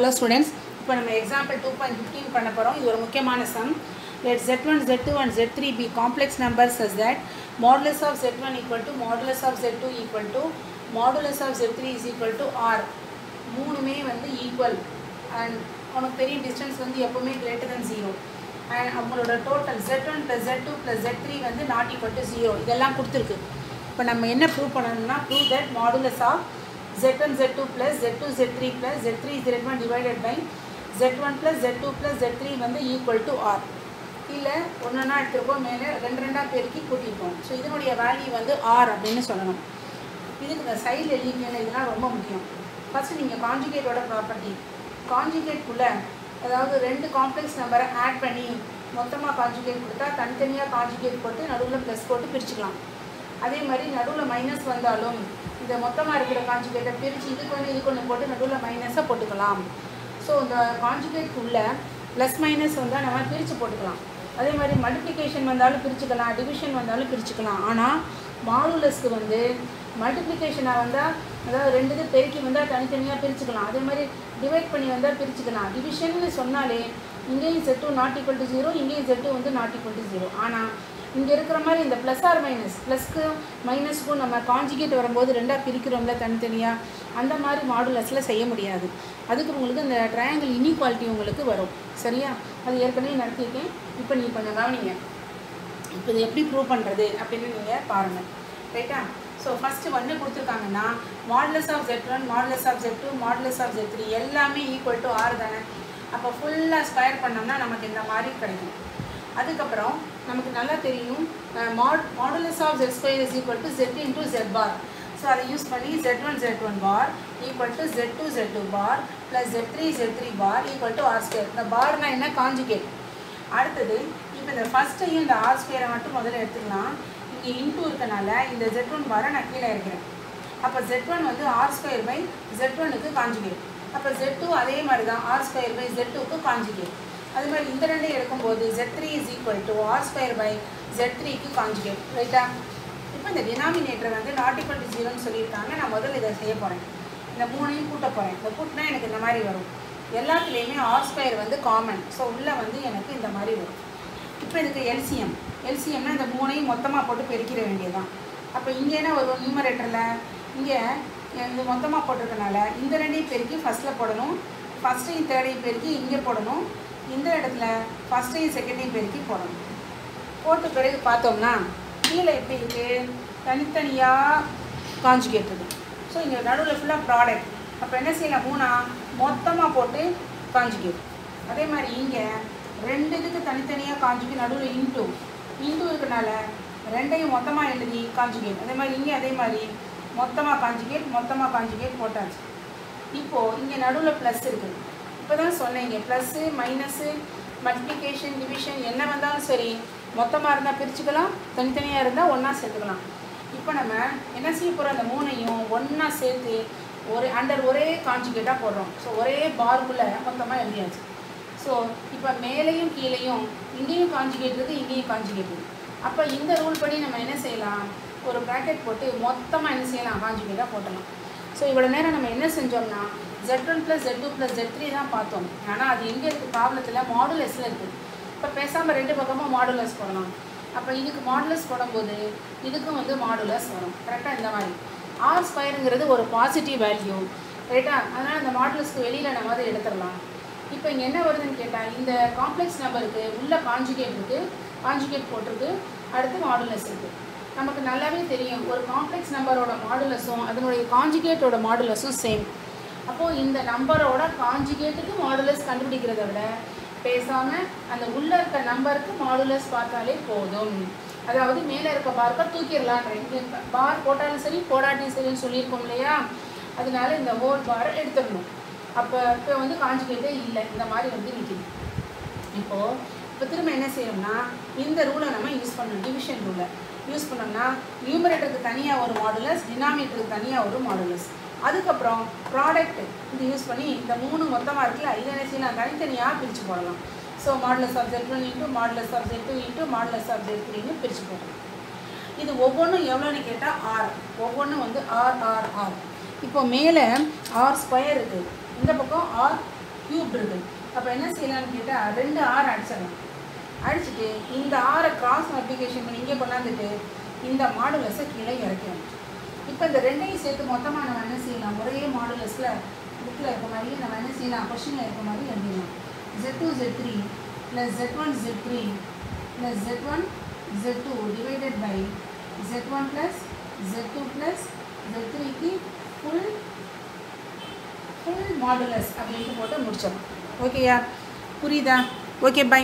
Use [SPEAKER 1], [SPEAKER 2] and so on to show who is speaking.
[SPEAKER 1] Hello students இப்போ நம்ம example two point fifteen பண்ண போகிறோம் இது ஒரு முக்கியமான some let z one z two and z three be complex numbers is that modulus of z one equal to modulus of z two equal to modulus of z three is equal to R மூணுமே வந்து equal and உனக்கு பெரிய distance வந்து எப்போவுமே greater than zero and அவங்களோட total z one plus z two plus z three வந்து not equal to zero இதெல்லாம் கொடுத்துருக்கு. இப்போ நம்ம என்ன ப்ரூவ் பண்ணணும்னா prove that modulus of z1 z2 plus z2 z3 plus z3 z1 divided by z1 plus z2 plus z3 வந்து equal to r. இல்லை ஒன்றுனா எடுத்துருக்கோம் மேலே ரெண்டு ரெண்டாக பெருக்கி கூட்டிப்போம். ஸோ இதனுடைய வேல்யூ வந்து ஆர் அப்படின்னு சொல்லணும். இதுக்கு இந்த சைடில் எழுதிக்கல இதெல்லாம் ரொம்ப முக்கியம். ஃபஸ்ட்டு நீங்கள் காஞ்சிகேட்டோட ப்ராப்பர்ட்டி காஞ்சுகேட்குள்ளே அதாவது ரெண்டு காம்ப்ளெக்ஸ் நம்பரை ஆட் பண்ணி மொத்தமாக காஞ்சிகேட் கொடுத்தா தனித்தனியாக காஞ்சுகேட் போட்டு நடுவில் ப்ளஸ் போட்டு பிரிச்சுக்கலாம். அதே மாதிரி நடுவில் மைனஸ் வந்தாலும் இந்த மொத்தமாக இருக்கிற காஞ்சுகேட்டை பிரித்து இதுக்கு ஒன்று இதுக்கு ஒன்று போட்டு நடுவில் மைனஸாக போட்டுக்கலாம். ஸோ இந்த காஞ்சுகேட்குள்ளே ப்ளஸ் மைனஸ் வந்தால் நம்ம பிரித்து போட்டுக்கலாம். அதே மாதிரி மல்டிப்ளிகேஷன் வந்தாலும் பிரிச்சுக்கலாம் டிவிஷன் வந்தாலும் பிரிச்சுக்கலாம். ஆனால் மாடுலஸ்க்கு வந்து மல்டிப்ளிகேஷனாக வந்தால் அதாவது ரெண்டு இது பெருக்கி வந்தால் தனித்தனியாக பிரிச்சுக்கலாம். அதே மாதிரி டிவைட் பண்ணி வந்தால் பிரிச்சுக்கலாம். டிவிஷன்னு சொன்னாலே இங்கேயும் z not equal to zero இங்கேயும் செட்டு வந்து நாட் ஈக்குவல் டு ஜீரோ ஆனால் இங்கே இருக்கிற மாதிரி இந்த ப்ளஸ் ஆர் மைனஸ் ப்ளஸ்க்கு மைனஸ்க்கும் நம்ம காஞ்சிகேட் வரும்போது ரெண்டாக பிரிக்கிறோம்ல தனித்தனியாக அந்த மாதிரி மாடுலஸில் செய்ய முடியாது. அதுக்கு உங்களுக்கு இந்த ட்ரையாங்கிள் இன்இக்வாலிட்டி உங்களுக்கு வரும். சரியா? அது ஏற்கனவே நடத்தியிருக்கேன். இப்போ நீங்கள் கொஞ்சம் கவனிங்க. இப்போ இது எப்படி ப்ரூவ் பண்ணுறது அப்படின்னு நீங்கள் பாருங்கள் ரைட்டா ஸோ ஃபஸ்ட்டு வந்து கொடுத்துருக்காங்கன்னா modulus of z one modulus of z two modulus of z three எல்லாமே ஈக்குவல் டு ஆறு தானே? அப்போ ஃபுல்லாக ஸ்கொயர் பண்ணோம்னா நமக்கு இந்த மாதிரி கிடைக்கும். அதுக்கப்புறம் நமக்கு நல்லா தெரியும் mod modulus of z square is equal to z into z bar so அதை யூஸ் பண்ணி z one z one bar equal to z two z two bar plus z three z three bar equal to R square இந்த பார்னா என்ன? Conjugate அடுத்தது இப்போ இந்த ஃபஸ்ட்டையும் இந்த R ஸ்கொயரை மட்டும் முதல்ல எடுத்துக்கலாம். இங்கே இன்டூ இருக்கனால இந்த ஜெட் ஒன் பாரை நான் கீழே இருக்கிறேன் அப்போ ஜெட் ஒன் வந்து ஆர் ஸ்கொயர் பை ஜெட் ஒனுக்கு காஞ்சுகேட் அப்போ ஜெட் டூ அதே மாதிரி தான் ஆர் ஸ்கொயர் பை ஜெட் டூக்கு காஞ்சுகேட் அது மாதிரி இந்த ரெண்டையும் எடுக்கும்போது z three is equal to R square by z த்ரீக்கு காஞ்சுகேட் ரைட்டா இப்போ இந்த டினாமினேட்டர் வந்து நாட் ஈக்குவல் டு ஜீரோன்னு சொல்லியிருக்காங்க. நான் முதல்ல இதை செய்ய போகிறேன் இந்த மூணையும் கூட்ட போகிறேன் இந்த கூட்டினா எனக்கு இந்த மாதிரி வரும். எல்லாத்துலேயுமே ஆர் ஸ்கொயர் வந்து காமன் ஸோ உள்ளே வந்து எனக்கு இந்த மாதிரி வரும். இப்போ இதுக்கு எல்சிஎம் எல்சிஎம்னா இந்த மூணையும் மொத்தமாக போட்டு பெருக்கிட வேண்டியதுதான். அப்போ இங்கே என்ன வரும்? நியூமரேட்டரில் இங்கே இது மொத்தமாக போட்டிருக்கனால இந்த ரெண்டையும் பெருக்கி ஃபஸ்ட்டில் போடணும். ஃபஸ்ட்டையும் தேர்டையும் பெருக்கி இங்கே போடணும். இந்த இடத்துல ஃபஸ்ட்டையும் செகண்டையும் பெருக்கி போடணும். போட்ட பிறகு பார்த்தோம்னா கீழே எப்படி இருக்குது தனித்தனியாக காஞ்சுகேட் இருக்குது ஸோ இங்கே நடுவில் ஃபுல்லாக ப்ராடக்ட் அப்போ என்ன செய்யலாம்? மூணா மொத்தமாக போட்டு காஞ்சுகேட் அதே மாதிரி இங்கே ரெண்டு இதுக்கு தனித்தனியாக காஞ்சுகேட் நடுவில் இன்டூ இன்டூ இருக்கனால ரெண்டையும் மொத்தமாக எழுதி காஞ்சுகேட் அதே மாதிரி இங்கே அதே மாதிரி மொத்தமாக காஞ்சுகேட் மொத்தமாக காஞ்சுகேட் போட்டாச்சு. இப்போது இங்கே நடுவில் ப்ளஸ் இருக்குது இப்போ தான் சொன்னீங்க. ப்ளஸ்ஸு மைனஸு மல்டிப்ளிகேஷன் டிவிஷன் என்ன வந்தாலும் சரி மொத்தமாக இருந்தால் பிரிச்சுக்கலாம் தனித்தனியாக இருந்தால் ஒன்றா சேர்த்துக்கலாம். இப்போ நம்ம என்ன செய்ய போகிறோம் அந்த மூணையும் ஒன்றா சேர்த்து ஒரு அண்டர் ஒரே காஞ்சிகேட்டாக போடுறோம். ஸோ ஒரே பார்க்குள்ளே மொத்தமாக எழுதியாச்சு. ஸோ இப்போ மேலேயும் கீழேயும் இங்கேயும் காஞ்சுகேட் இருக்குது இங்கேயும் காஞ்சுகேட் இருக்குது அப்போ இந்த ரூல் படி நம்ம என்ன செய்யலாம்? ஒரு ப்ராக்கெட் போட்டு மொத்தமாக என்ன செய்யலாம்? காஞ்சுகேட்டாக போட்டலாம். ஸோ இவ்வளோ நேரம் நம்ம என்ன செஞ்சோம்னா z one plus z two plus z three தான் பார்த்தோம். ஆனால் அது எங்கே இருக்குது ப்ராப்ளத்தில் மாடுலஸில் இருக்குது இப்போ பேசாமல் ரெண்டு பக்கமும் மாடுலஸ் போடலாம். அப்போ இதுக்கு மாடுலஸ் போடும்போது இதுக்கும் வந்து மாடுலஸ் வரும். கரெக்டாக இந்த மாதிரி. ஆர் ஸ்கொயருங்கிறது ஒரு பாசிட்டிவ் வேல்யூ ரைட்டா அதனால் அந்த மாடுலஸ்க்கு வெளியில் நம்ம அதை எடுத்துடலாம். இப்போ இங்கே என்ன வருதுன்னு கேட்டால் இந்த காம்ப்ளெக்ஸ் நம்பருக்கு உள்ள காஞ்சுகேட் இருக்குது காஞ்சுகேட் போட்டிருக்கு. அடுத்து மாடுலஸ் இருக்குது நமக்கு நல்லாவே தெரியும். ஒரு காம்ப்ளெக்ஸ் நம்பரோட மாடுலஸும் அதனுடைய காஞ்சிகேட்டோட மாடுலஸும் சேம் அப்போது இந்த நம்பரோட காஞ்சிகேட்டுக்கு மாடுலஸ் கண்டுபிடிக்கிறத விட பேசாமல் அந்த உள்ளே இருக்க நம்பருக்கு மாடுலஸ் பார்த்தாலே போதும். அதாவது மேலே இருக்க பார்க்க தூக்கிடலான்ற பார் போட்டாலும் சரி போடாட்டியும் சரின்னு சொல்லியிருக்கோம் இல்லையா? அதனால இந்த ஹோல் பாரை எடுத்துடணும். அப்போ இப்போ வந்து காஞ்சிகேட்டே இல்லை. இந்த மாதிரி வந்து நிற்கிது இப்போது இப்போ திரும்ப என்ன செய்யணும்னா இந்த ரூலை நம்ம யூஸ் பண்ணணும். டிவிஷன் ரூலை யூஸ் பண்ணோம்னா நியூமரேட்டருக்கு தனியாக ஒரு மாடுலஸ் டினாமினேட்டருக்கு தனியாக ஒரு மாடுலஸ் அதுக்கப்புறம் ப்ராடக்ட் இது யூஸ் பண்ணி இந்த மூணு மொத்தமாக இருக்குல்ல இதை என்ன தனித்தனியாக பிரித்து போடலாம். So modulus of z one into modulus of z two into modulus of z த்ரீன்னு பிரித்து போடலாம். இது ஒவ்வொன்றும் எவ்வளோன்னு கேட்டால் ஆர் ஒவ்வொன்றும் வந்து ஆர் ஆர் ஆர் இப்போ மேலே ஆர் ஸ்கொயர் இருக்குது இந்த பக்கம் ஆர் க்யூப் இருக்குது அப்போ என்ன செய்யலாம்னு கேட்டால் ரெண்டு ஆர் அடிச்சிடலாம். அடிச்சுட்டு இந்த ஆறை கிராஸ் மல்டிபிகேஷன் பண்ணி இங்கே கொண்டாந்துட்டு இந்த மாடுலஸை கீழே இறக்கணும் இப்போ இந்த ரெண்டையும் சேர்த்து மொத்தமாக நம்ம என்ன செய்யலாம்? ஒரே மாடுலஸில் புக்கில் இருக்க மாதிரி நம்ம என்ன செய்யலாம்? கொஷினில் இருக்க மாதிரி எழுதிடலாம் z two z three plus z one z three plus z one z two divided by z one plus z two plus z த்ரீக்கு ஃபுல் ஃபுல் மாடுலஸ் அப்படின்ட்டு போட்டு முடித்தோம் ஓகேயா புரியுதா? Okay bye